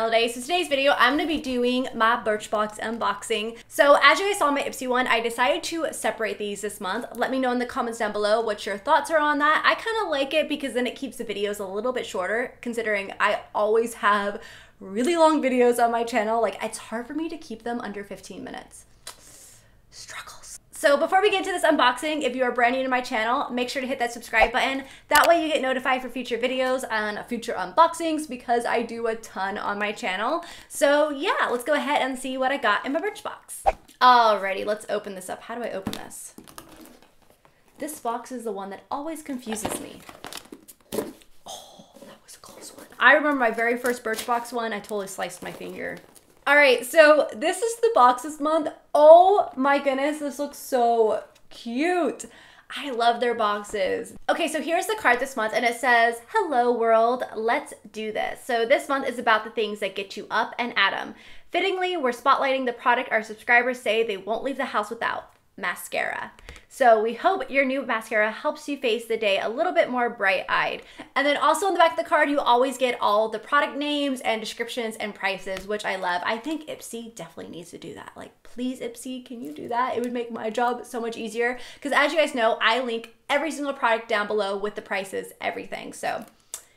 So today's video, I'm gonna be doing my Birchbox unboxing. So as you guys saw my Ipsy one, I decided to separate these this month. Let me know in the comments down below what your thoughts are on that. I kind of like it because then it keeps the videos a little bit shorter considering I always have really long videos on my channel. Like it's hard for me to keep them under 15 minutes. So before we get into this unboxing, if you are brand new to my channel, make sure to hit that subscribe button. That way you get notified for future videos and future unboxings because I do a ton on my channel. So yeah, let's go ahead and see what I got in my Birchbox. Alrighty, let's open this up. How do I open this? This box is the one that always confuses me. Oh, that was a close one. I remember my very first Birchbox one, I totally sliced my finger. All right, so this is the box this month. Oh my goodness, this looks so cute. I love their boxes. Okay, so here's the card this month and it says, Hello world, let's do this. So this month is about the things that get you up and at 'em. Fittingly, we're spotlighting the product our subscribers say they won't leave the house without mascara. So we hope your new mascara helps you face the day a little bit more bright-eyed. And then also on the back of the card, you always get all the product names and descriptions and prices, which I love. I think Ipsy definitely needs to do that. Like, please, Ipsy, can you do that? It would make my job so much easier. Because as you guys know, I link every single product down below with the prices, everything. So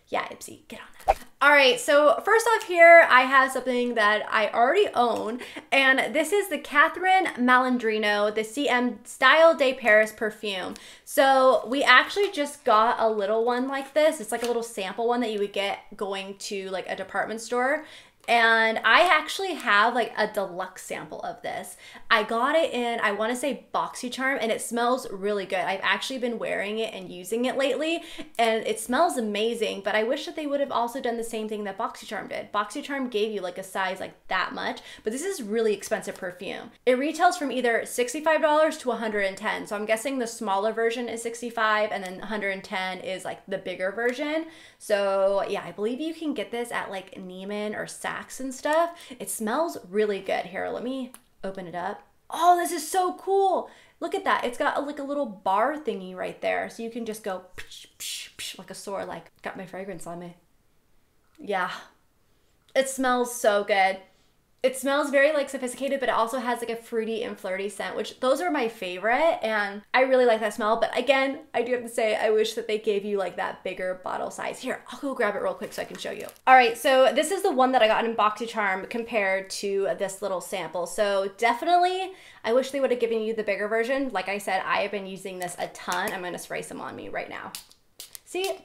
yeah, Ipsy, get on that. All right, so first off here, I have something that I already own, and this is the Catherine Malandrino, the CM Style de Paris perfume. So we actually just got a little one like this. It's like a little sample one that you would get going to like a department store. And I actually have like a deluxe sample of this. I got it in, I want to say BoxyCharm, and it smells really good. I've actually been wearing it and using it lately, and it smells amazing. But I wish that they would have also done the same thing that BoxyCharm did. BoxyCharm gave you like a size like that much, but this is really expensive perfume. It retails from either $65 to 110 So I'm guessing the smaller version is 65 and then 110 is like the bigger version. So yeah, I believe you can get this at like Neiman or Saks and stuff. It smells really good. Here, let me open it up. Oh, this is so cool. Look at that. It's got a, like a little bar thingy right there. So you can just go psh, psh, psh, like a sore, like got my fragrance on me. Yeah. It smells so good it smells very like sophisticated, but it also has like a fruity and flirty scent, which those are my favorite. And I really like that smell. But again, I do have to say, I wish that they gave you like that bigger bottle size. Here, I'll go grab it real quick so I can show you. All right, so this is the one that I got in BoxyCharm compared to this little sample. So definitely, I wish they would have given you the bigger version. Like I said, I have been using this a ton. I'm gonna spray some on me right now. See,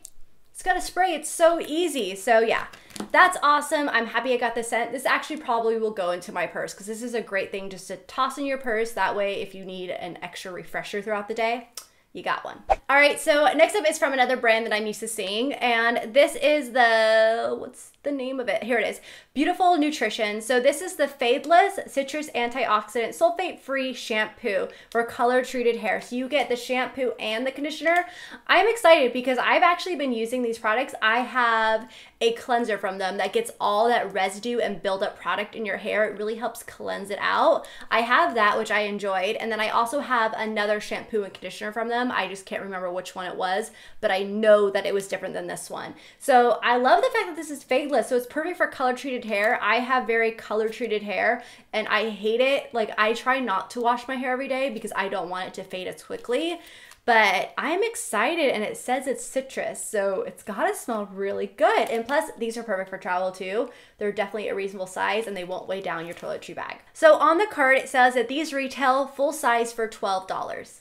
it's got a spray. It's so easy. So yeah, that's awesome. I'm happy I got this scent. This actually probably will go into my purse because this is a great thing just to toss in your purse. That way, if you need an extra refresher throughout the day, you got one. All right, so next up is from another brand that I'm used to seeing, and this is the, what's the name of it? Here it is, Beautiful Nutrition. So this is the Fadeless Citrus Antioxidant Sulfate-Free Shampoo for color-treated hair. So you get the shampoo and the conditioner. I'm excited because I've actually been using these products. I have a cleanser from them that gets all that residue and buildup product in your hair. It really helps cleanse it out. I have that, which I enjoyed, and then I also have another shampoo and conditioner from them. I just can't remember which one it was, but I know that it was different than this one. So I love the fact that this is fadeless so it's perfect for color treated hair. I have very color treated hair and I hate it. Like I try not to wash my hair every day because I don't want it to fade as quickly. But I'm excited and it says it's citrus, so it's gotta smell really good. And plus, these are perfect for travel too. They're definitely a reasonable size and they won't weigh down your toiletry bag. So on the card, it says that these retail full size for $12.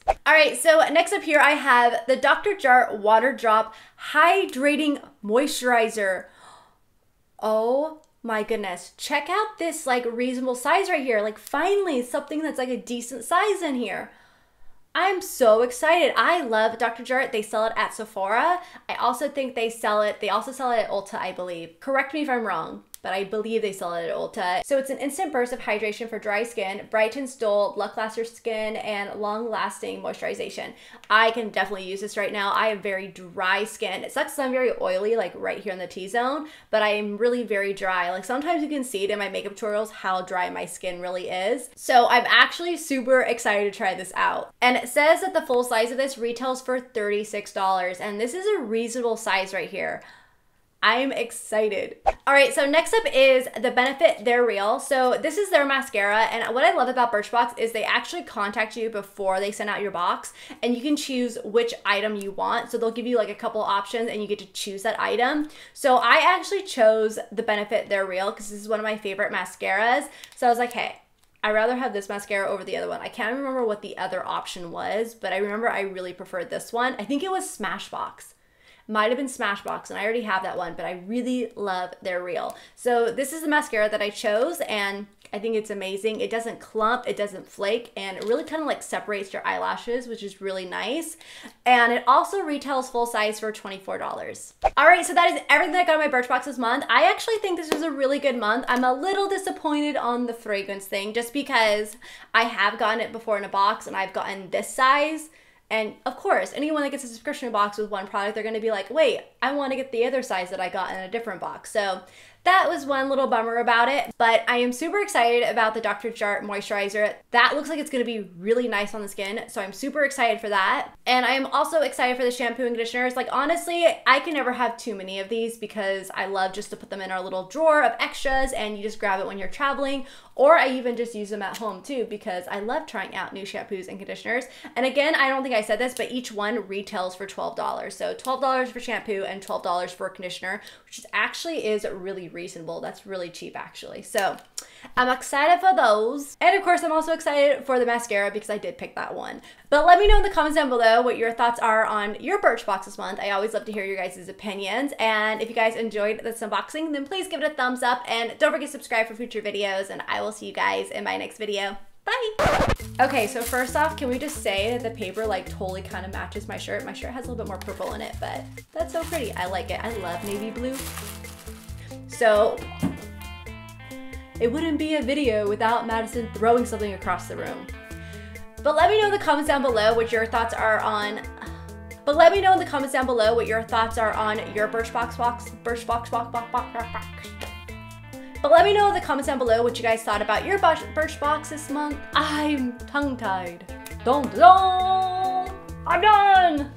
All right, so next up here, I have the Dr. Jart Water Drop Hydrating Moisturizer. Oh my goodness. Check out this like reasonable size right here. Like finally something that's like a decent size in here. I'm so excited. I love Dr. Jart. They sell it at Sephora. I also think they sell it, they also sell it at Ulta, I believe. Correct me if I'm wrong but I believe they sell it at Ulta. So it's an instant burst of hydration for dry skin, brightens dull, lackluster skin, and long-lasting moisturization. I can definitely use this right now. I have very dry skin. It sucks I'm very oily, like right here in the T-zone, but I am really very dry. Like sometimes you can see it in my makeup tutorials how dry my skin really is. So I'm actually super excited to try this out. And it says that the full size of this retails for $36, and this is a reasonable size right here. I'm excited. All right, so next up is the Benefit They're Real. So this is their mascara, and what I love about Birchbox is they actually contact you before they send out your box, and you can choose which item you want. So they'll give you like a couple options, and you get to choose that item. So I actually chose the Benefit They're Real because this is one of my favorite mascaras. So I was like, hey, I'd rather have this mascara over the other one. I can't remember what the other option was, but I remember I really preferred this one. I think it was Smashbox might have been Smashbox, and I already have that one, but I really love They're Real. So this is the mascara that I chose, and I think it's amazing. It doesn't clump, it doesn't flake, and it really kind of like separates your eyelashes, which is really nice. And it also retails full size for $24. All right, so that is everything that I got in my Birchbox this month. I actually think this was a really good month. I'm a little disappointed on the fragrance thing just because I have gotten it before in a box and I've gotten this size and of course, anyone that gets a subscription box with one product, they're going to be like, wait, I want to get the other size that I got in a different box. So that was one little bummer about it, but I am super excited about the Dr. Jart moisturizer. That looks like it's gonna be really nice on the skin, so I'm super excited for that. And I am also excited for the shampoo and conditioners. Like honestly, I can never have too many of these because I love just to put them in our little drawer of extras and you just grab it when you're traveling or I even just use them at home too because I love trying out new shampoos and conditioners. And again, I don't think I said this, but each one retails for $12. So $12 for shampoo and $12 for conditioner, which actually is really reasonable. That's really cheap actually. So I'm excited for those. And of course, I'm also excited for the mascara because I did pick that one. But let me know in the comments down below what your thoughts are on your Birchbox this month. I always love to hear your guys' opinions. And if you guys enjoyed this unboxing, then please give it a thumbs up. And don't forget to subscribe for future videos. And I will see you guys in my next video. Bye! Okay, so first off, can we just say that the paper like totally kind of matches my shirt? My shirt has a little bit more purple in it, but that's so pretty. I like it. I love navy blue. So it wouldn't be a video without Madison throwing something across the room. But let me know in the comments down below what your thoughts are on but let me know in the comments down below what your thoughts are on your Birchbox box, Birchbox box, box, box, box, box. But let me know in the comments down below what you guys thought about your Birchbox this month. I'm tongue-tied. Don't, don't, I'm done.